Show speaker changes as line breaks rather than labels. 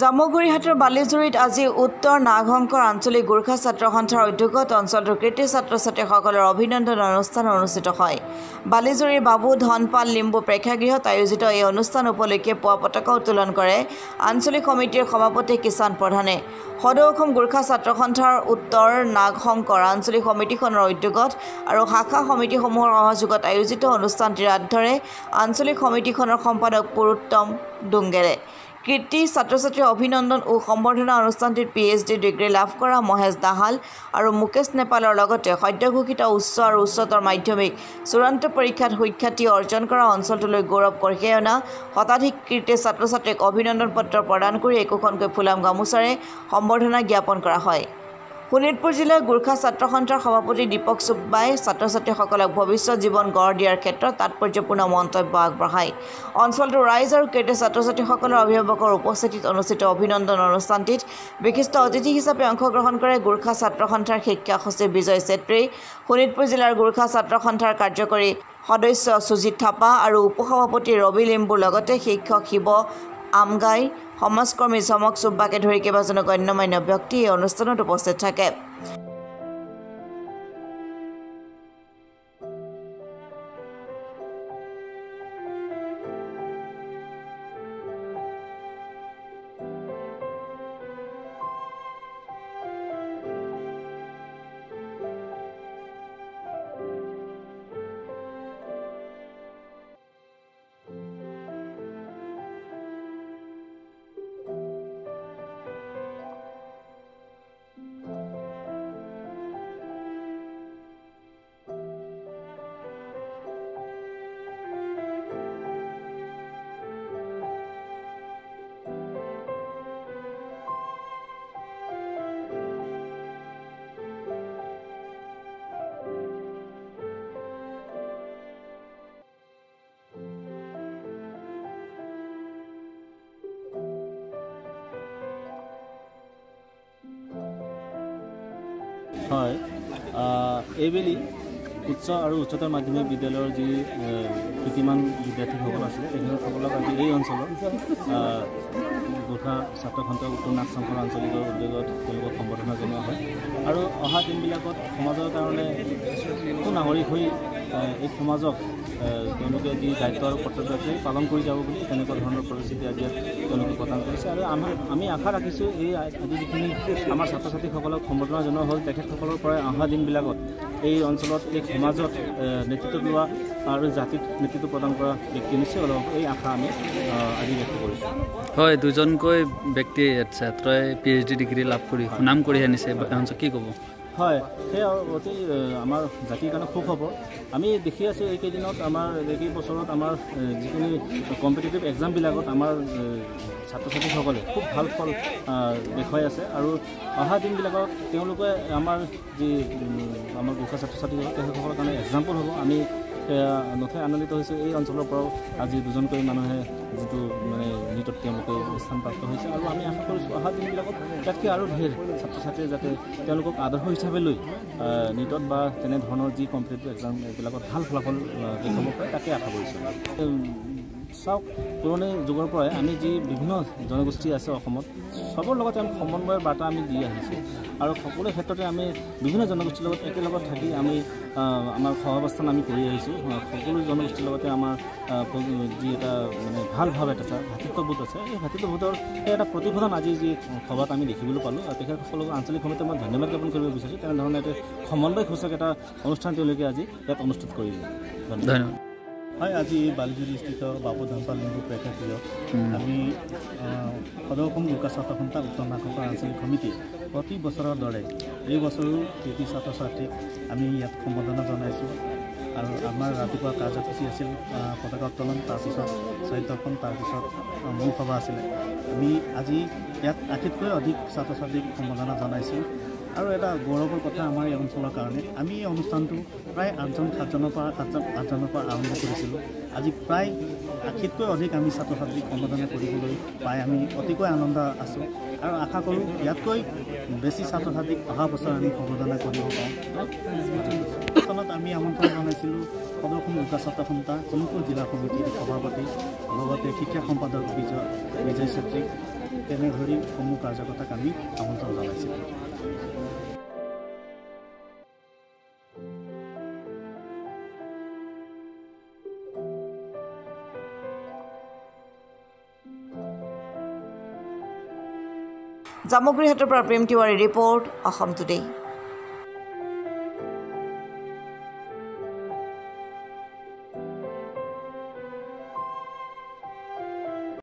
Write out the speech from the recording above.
জামুগুৰিহাটৰ বালিজুৰিত আজি উত্তৰ নাগশংকৰ আঞ্চলিক গোৰ্খা ছাত্ৰ সন্থাৰ উদ্যোগত অঞ্চলটোৰ কৃতি ছাত্ৰ ছাত্ৰীসকলৰ অভিনন্দন অনুষ্ঠান অনুষ্ঠিত হয়। বালিজুৰিৰ বাবু ধনপাল লিম্বু প্ৰেক্ষাগৃহত আয়োজিত এই অনুষ্ঠান উপলক্ষে পুৱা পতাকা উত্তোলন কৰে আঞ্চলিক সমিতিৰ সভাপতি কিষাণ প্ৰধানে। সদৌ অসম গোৰ্খা ছাত্ৰ সন্থাৰ উত্তৰ নাগশংকৰ আঞ্চলিক সমিতিখনৰ উদ্যোগত আৰু শাখা সমিতিসমূহৰ সহযোগত আয়োজিত অনুষ্ঠানটিৰ হাত ধৰে আঞ্চলিক সমিতিখনৰ সম্পাদক পুৰুত্তম ডুংগেৰে কৃতি ছাত্ৰ ছাত্ৰীৰ অভিনন্দন ও সম্বৰ্ধনা অনুষ্ঠানটিত পি এইচ ডি ডিগ্ৰী লাভ কৰা মহেশ দাহাল আৰু মুকেশ নেপালৰ লগতে সদ্যঘোষিত উচ্চ আৰু উচ্চতৰ মাধ্যমিক চূড়ান্ত পৰীক্ষাত সুখ্যাতি অৰ্জন কৰা অঞ্চলটোলৈ গৌৰৱ কঢ়িয়াই অনা শতাধিক কৃতি ছাত্ৰ ছাত্ৰীক অভিনন্দন পত্ৰ প্ৰদান কৰি একোখনকৈ ফুলাম গামোচাৰে সম্বৰ্ধনা জ্ঞাপন কৰা হয়। শোণিতপুৰ জিলাৰ গোৰ্খা ছাত্ৰ সন্থাৰ সভাপতি দীপক চুব্বাই ছাত্ৰ ছাত্ৰীসকলক ভৱিষ্যত জীৱন গঢ় দিয়াৰ ক্ষেত্ৰত তাৎপৰ্যপূৰ্ণ মন্তব্য আগবঢ়ায়। অঞ্চলটোৰ ৰাইজ আৰু কেইটা ছাত্ৰ ছাত্ৰীসকলৰ অভিভাৱকৰ উপস্থিতিত অনুষ্ঠিত অভিনন্দন অনুষ্ঠানটিত বিশিষ্ট অতিথি হিচাপে অংশগ্ৰহণ কৰে গোৰ্খা ছাত্ৰ সন্থাৰ শিক্ষা সচিব বিজয় চেত্ৰী শোণিতপুৰ জিলাৰ গোৰ্খা ছাত্ৰ সন্থাৰ কাৰ্যকৰী সদস্য সুজিত থাপা আৰু উপসভাপতি ৰবি লিম্বুৰ লগতে শিক্ষক শিৱ আমগাই সমাজকৰ্মী চমক চুব্বাকে ধৰি কেইবাজনো গণ্যমান্য ব্যক্তি এই অনুষ্ঠানত উপস্থিত থাকে।
হয়। এইবেলি উচ্চ আৰু উচ্চতৰ মাধ্যমিক বিদ্যালয়ৰ যি কৃতিমান বিদ্যাৰ্থীসকল আছিলে তেখেতসকলক আজি এই অঞ্চলৰ গোৰ্খা ছাত্ৰ সন্থা উত্তৰ নাগ শংকৰ আঞ্চলিকৰ উদ্যোগত তেওঁলোকক সম্বৰ্ধনা জনোৱা হয়। আৰু অহা দিনবিলাকত সমাজৰ কাৰণে সুনাগৰিক হৈ এই সমাজক তেওঁলোকে যি দায়িত্ব আৰু কৰ্তব্য আছে পালন কৰি যাব বুলি তেনেকুৱা ধৰণৰ পৰিস্থিতি আজি তেওঁলোকে প্ৰদান কৰিছে। আৰু আমাৰ আমি আশা ৰাখিছোঁ এই আজি যিখিনি আমাৰ ছাত্ৰ ছাত্ৰীসকলক সম্বৰ্ধনা জনোৱা হ'ল তেখেতসকলৰ পৰাই অহা দিনবিলাকত এই অঞ্চলত এই সমাজত নেতৃত্ব লোৱা আৰু জাতিত নেতৃত্ব প্ৰদান কৰা ব্যক্তি নিশ্চয় অলপ এই আশা আমি আজি ব্যক্ত কৰিছোঁ।
হয় দুজনকৈ ব্যক্তিয়ে ছাত্ৰই পি এইচ ডি ডিগ্ৰী লাভ কৰি সুনাম কৰি আনিছে। কি ক'ব?
হয় সেয়া অতি আমাৰ জাতিৰ কাৰণে খুব খবৰ আমি দেখি আছোঁ এইকেইদিনত আমাৰ এই বছৰত আমাৰ যিখিনি কম্পিটিটিভ এক্সামবিলাকত আমাৰ ছাত্ৰ ছাত্ৰীসকলে খুব ভাল ফল দেখুৱাই আছে। আৰু অহা দিনবিলাকত তেওঁলোকে আমাৰ যি আমাৰ গোৰ্খা ছাত্ৰ ছাত্ৰীসকল তেখেতসকলৰ কাৰণে এক্সাম্পল হ'ব। আমি নথৈ আনন্দিত হৈছোঁ। এই অঞ্চলৰ পৰাও আজি দুজনকৈ মানুহে যিটো মানে নীটত তেওঁলোকে স্থানপ্ৰাপ্ত হৈছে আৰু আমি আশা কৰিছোঁ অহা দিনবিলাকত ইয়াতকৈ আৰু ধেৰ ছাত্ৰ ছাত্ৰীয়ে যাতে তেওঁলোকক আদৰ্শ হিচাপে লৈ নীটত বা তেনেধৰণৰ যি কম্পিটিটিভ এক্সাম এইবিলাকত ভাল ফলাফল দেখুৱাব পাৰে তাকে আশা কৰিছোঁ। চাওক পুৰণি যুগৰ পৰাই আমি যি বিভিন্ন জনগোষ্ঠী আছে অসমত চবৰ লগতে আমি সমন্বয়ৰ বাৰ্তা আমি দি আহিছোঁ। আৰু সকলো ক্ষেত্ৰতে আমি বিভিন্ন জনগোষ্ঠীৰ লগত একেলগত থাকি আমি আমাৰ সহাৱস্থান আমি কৰি আহিছোঁ। সকলো জনগোষ্ঠীৰ লগতে আমাৰ যি এটা মানে ভাল ভাৱ এটা আছে ভাতৃত্ববোধ আছে এই ভাতৃত্ববোধৰ সেই এটা প্ৰতিফলন আজি যি সভাত আমি দেখিবলৈ পালোঁ। আৰু তেখেতসকলক আঞ্চলিক সমিতি মই ধন্যবাদ জ্ঞাপন কৰিব বিচাৰিছোঁ। তেনেধৰণে এটা সমন্বয় সূচক এটা অনুষ্ঠান তেওঁলোকে আজি ইয়াত অনুষ্ঠিত কৰিলে।
ধন্যবাদ।
হয় আজি বালিজুৰিস্থিত বাবু ধানপাল লিম্বু প্ৰেক্ষাগৃহত আমি সদৌ অসম গোৰ্খা ছাত্ৰ সন্থা উত্তৰ নাগৰিকৰ আঞ্চলিক সমিতি প্ৰতি বছৰৰ দৰে এই বছৰো কৃতি ছাত্ৰ ছাত্ৰীক আমি ইয়াত সম্বৰ্ধনা জনাইছোঁ আৰু আমাৰ ৰাতিপুৱা কাৰ্যসূচী আছিল পতাকা উত্তোলন তাৰপিছত চাৰিদৰ্শন তাৰপিছত মূল সভা আছিলে। আমি আজি ইয়াত আশীতকৈ অধিক ছাত্ৰ ছাত্ৰীক সম্বৰ্ধনা জনাইছোঁ। আৰু এটা গৌৰৱৰ কথা আমাৰ এই অঞ্চলৰ কাৰণে। আমি এই অনুষ্ঠানটো প্ৰায় আঠজন সাতজনৰ পৰা সাতজন আঠজনৰ পৰা আৰম্ভ কৰিছিলোঁ। আজি প্ৰায় আশীতকৈ অধিক আমি ছাত্ৰ ছাত্ৰীক সম্বোধনা কৰিবলৈ পাই আমি অতিকৈ আনন্দ আছোঁ। আৰু আশা কৰোঁ ইয়াতকৈ বেছি ছাত্ৰ ছাত্ৰীক অহা বছৰ আমি সম্বোধনা কৰিব পাৰোঁ আমি আমন্ত্ৰণ জনাইছিলোঁ সদৌ অসম গোৰ্খা ছাত্ৰ সন্থা শোণিতপুৰ জিলা সমিতিৰ সভাপতি লগতে শিক্ষা সম্পাদক বিজয় বিজয় চেত্ৰীক তেনেধৰি সমূহ কাৰ্যকৰ্তাক আমি আমন্ত্ৰণ জনাইছিলোঁ।
জামুগুৰিহাটৰ পৰা প্ৰেম তিৱাৰী ৰিপৰ্ট অসম টুডে